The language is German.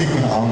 dicken Arm.